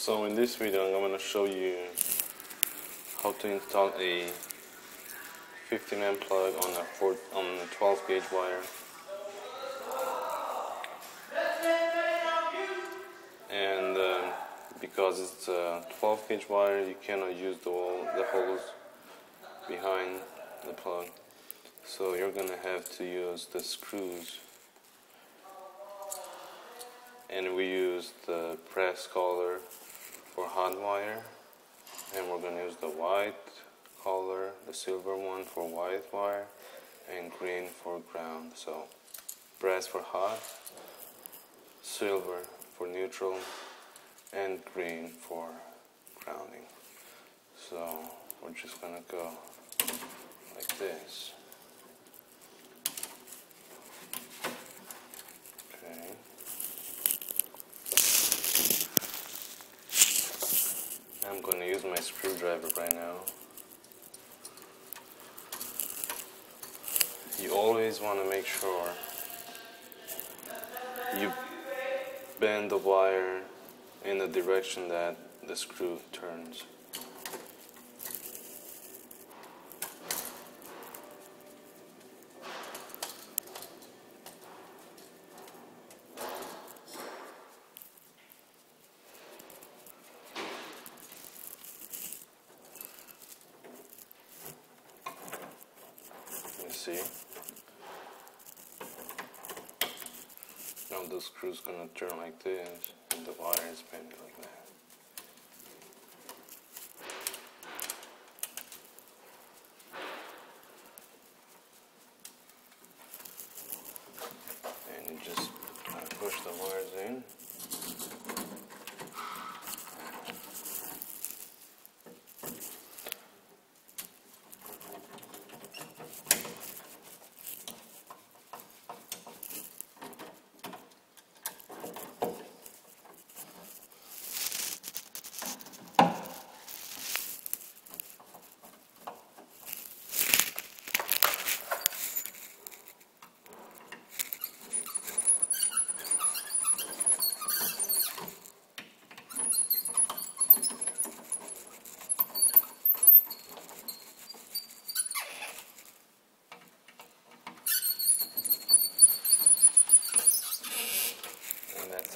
So in this video I'm going to show you how to install a 15 amp plug on a, four, on a 12 gauge wire. And uh, because it's a 12 gauge wire you cannot use the, wall, the holes behind the plug. So you're gonna have to use the screws and we use the brass color for hot wire and we're going to use the white color the silver one for white wire and green for ground. So brass for hot silver for neutral and green for grounding. So we're just going to go like this I'm going to use my screwdriver right now. You always want to make sure you bend the wire in the direction that the screw turns. See. Now the screw's gonna turn like this and the wire is bending like that. And you just uh, push the wires in.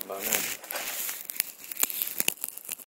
Banana.